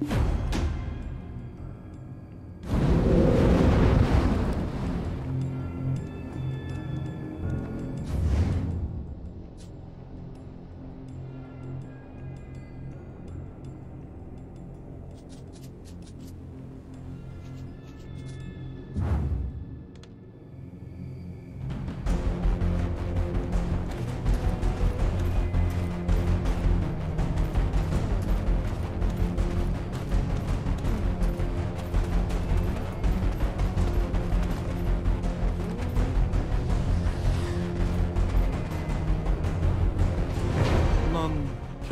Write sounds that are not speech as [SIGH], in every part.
you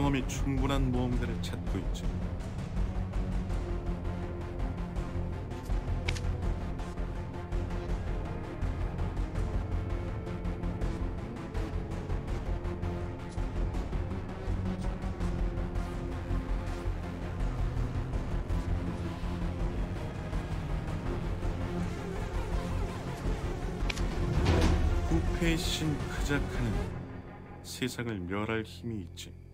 경험이 충분한 모험가를 찾고 있지. 부패의 신 크자카는 세상을 멸할 힘이 있지.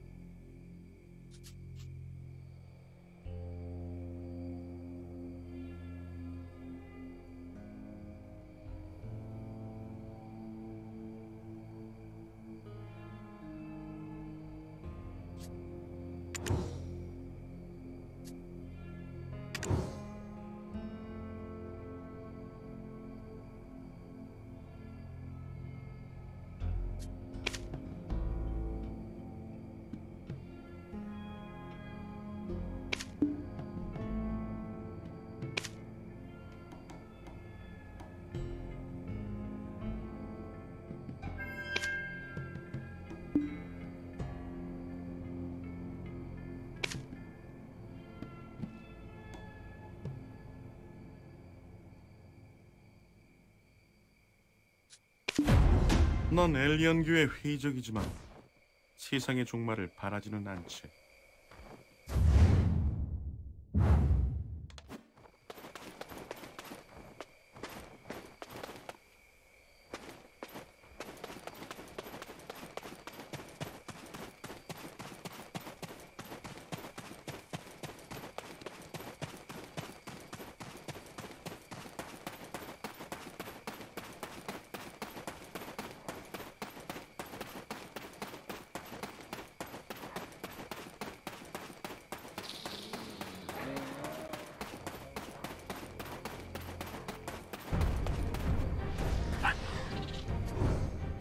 넌 엘리언교의 회의적이지만 세상의 종말을 바라지는 않지.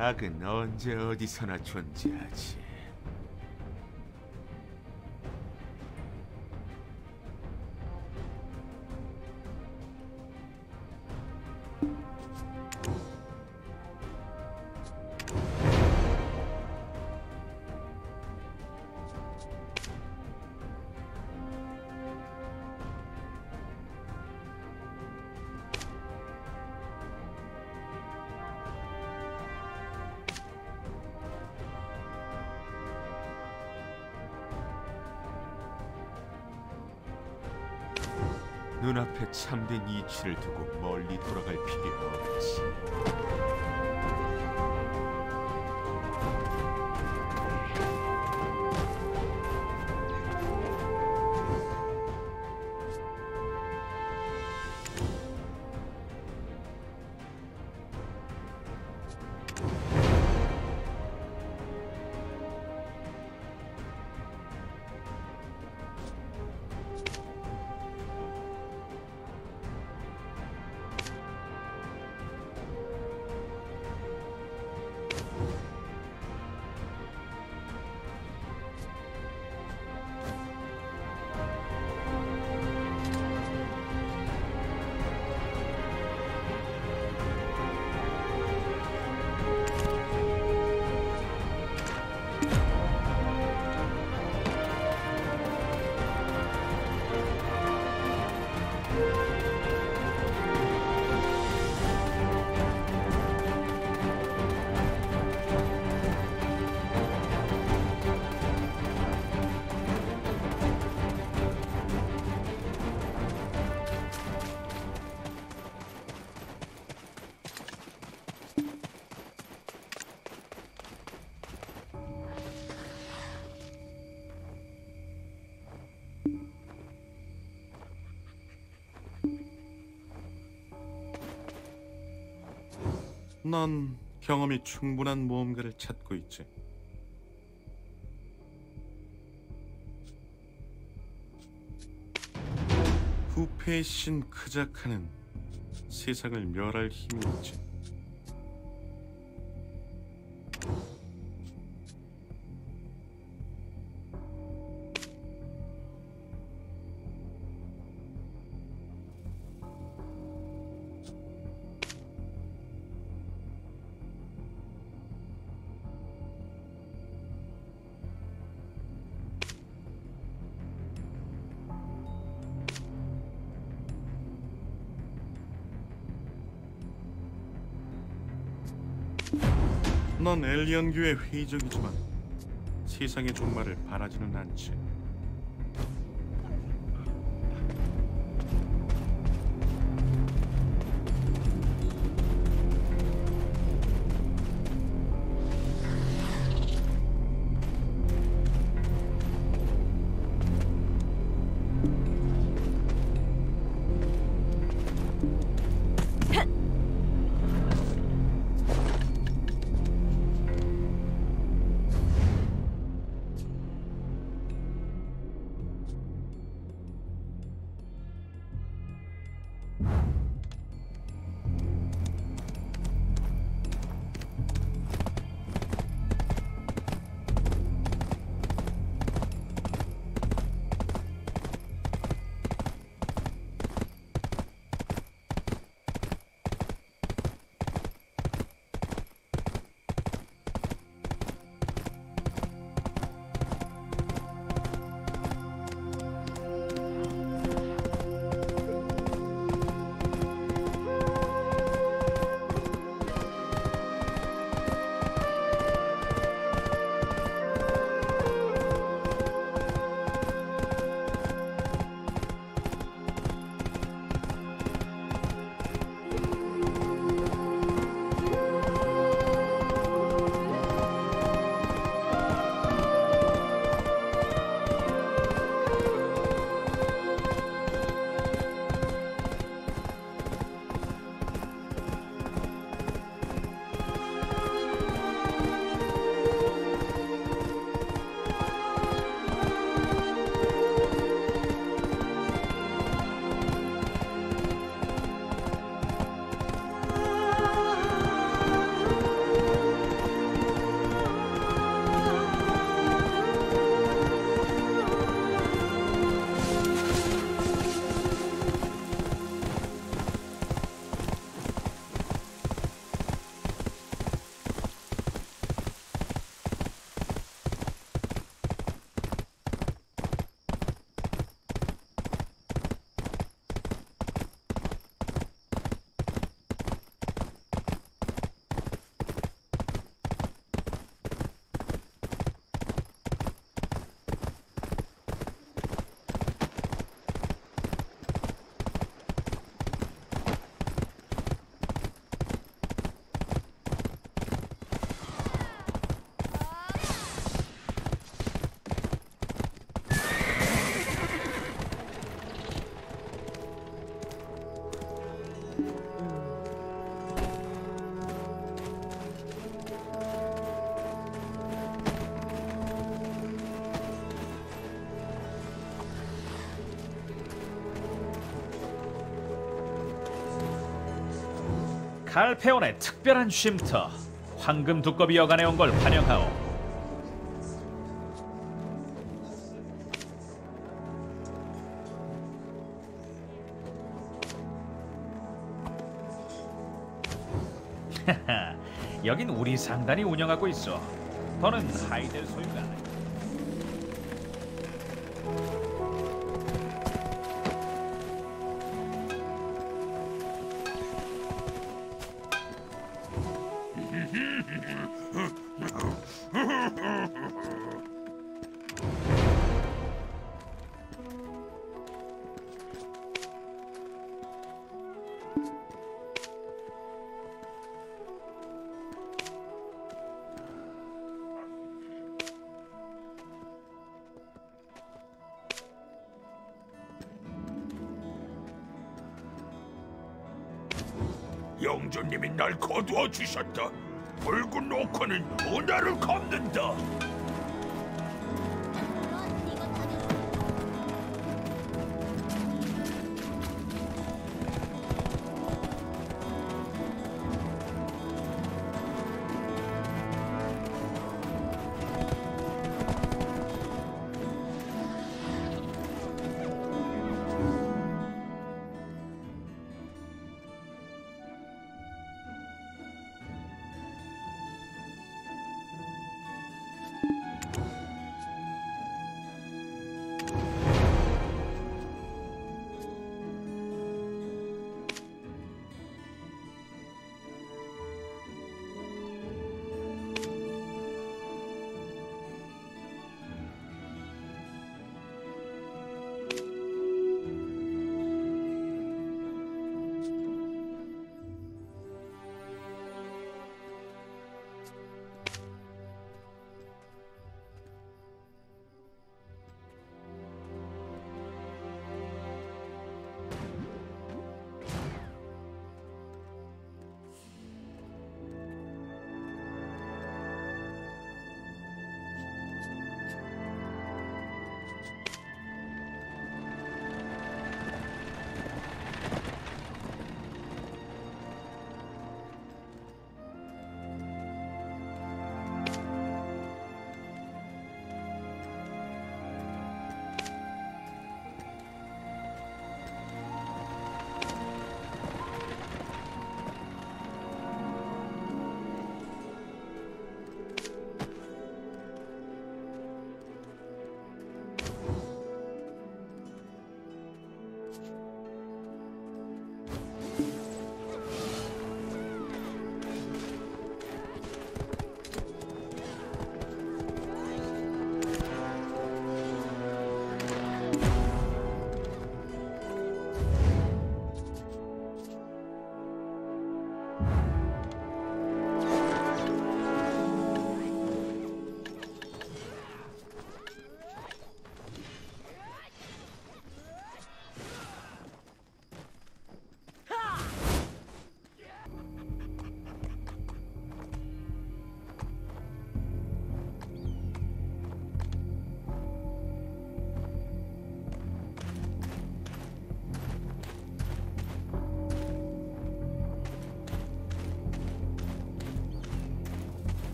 악은 언제 어디서나 존재하지. 이치를 두고 멀리 돌아갈 필요 없지. 넌 경험이 충분한 모험가를 찾고 있지. 부패의 신 크자카는 세상을 멸할 힘이 있지. 넌 엘리언교의 회의적이지만 세상의 종말을 바라지는 않지. 칼페온의 특별한 쉼터 황금 두꺼비 여관에 온 걸 환영하오. [LAUGHS] 여긴 우리 상단이 운영하고 있어. 더는 하이델 소유가 아니 영주님이 날 거두어 주셨다. 붉은 노커는 은하를 갚는다.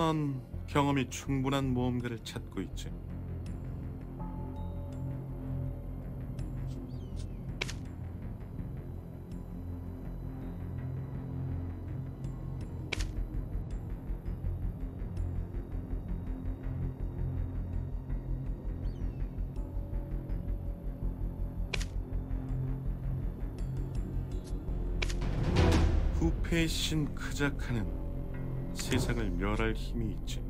난 경험이 충분한 모험가를 찾고 있지. 부패의 신 크자카는 세상을 멸할 힘이 있지.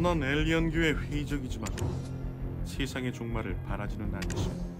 넌 엘리언교의 회의적이지만 세상의 종말을 바라지는 않지.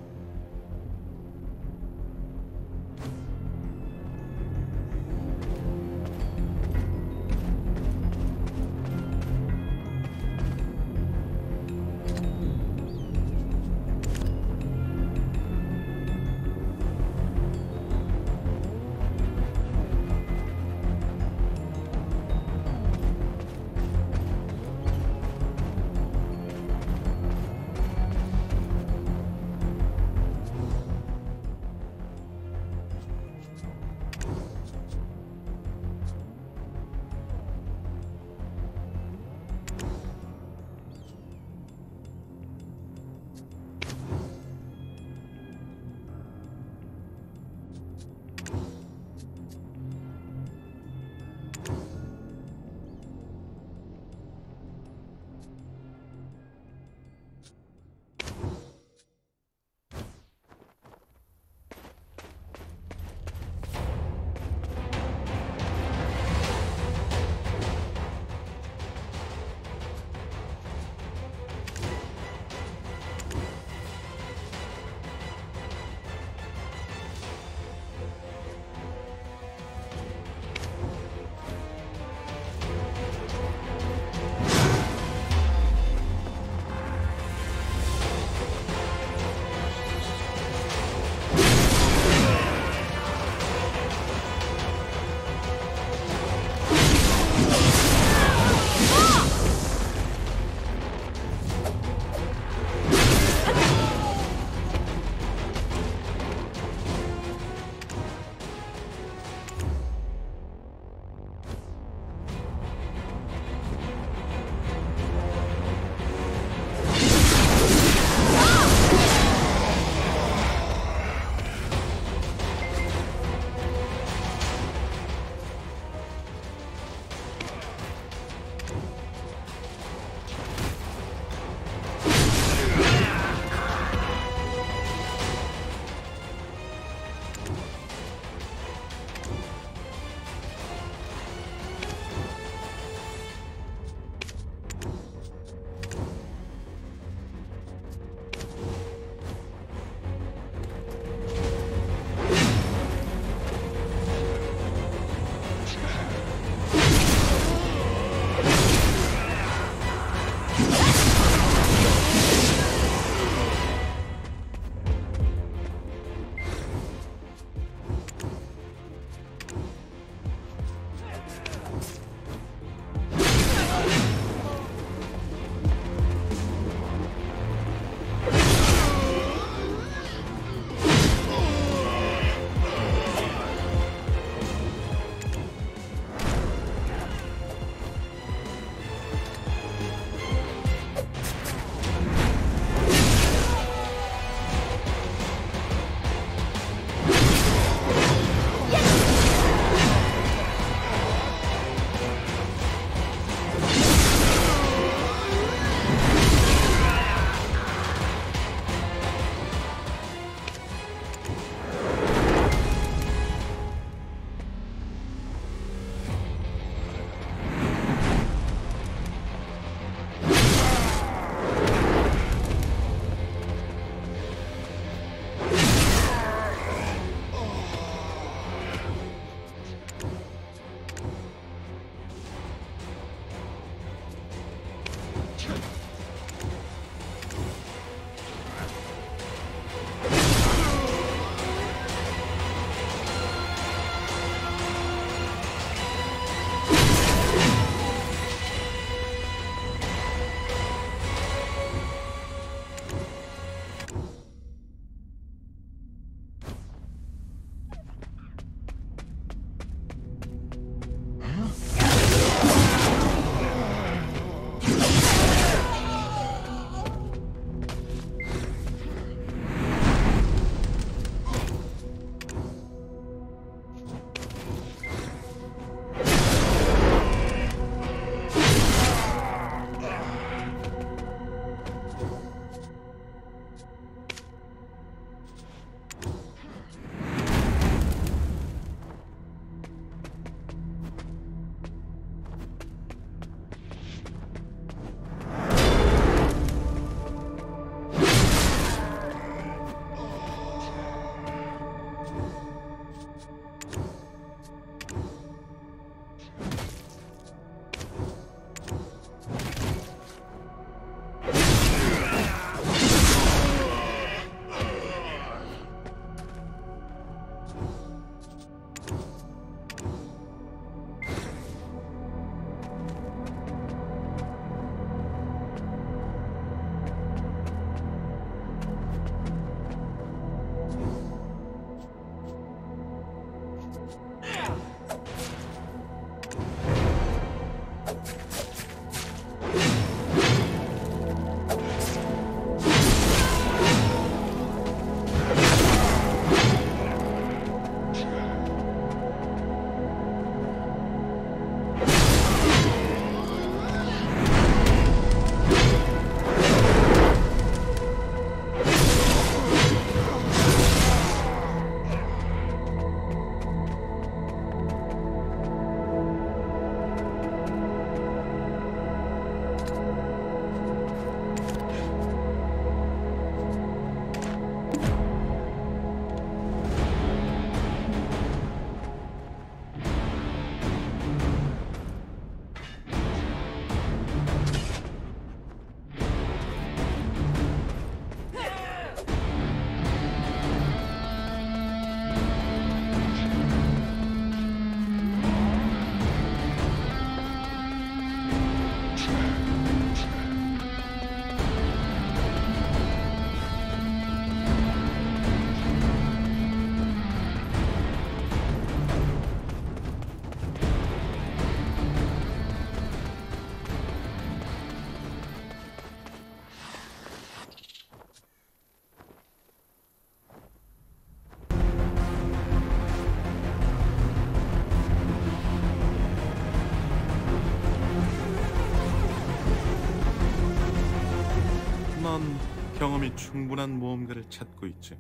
충분한 모험가를 찾고 있지.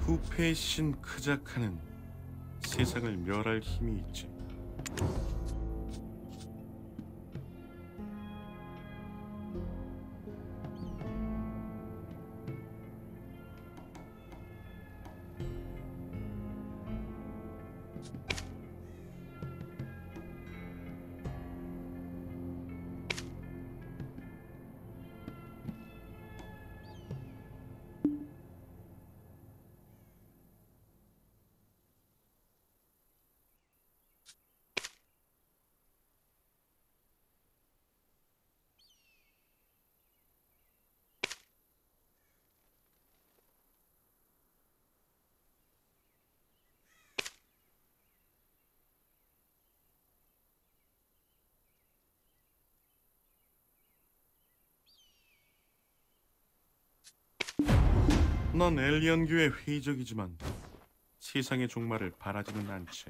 부패의 신 크자카는 세상을 멸할 힘이 있지. 난 엘리언교의 회의적이지만 세상의 종말을 바라지는 않지.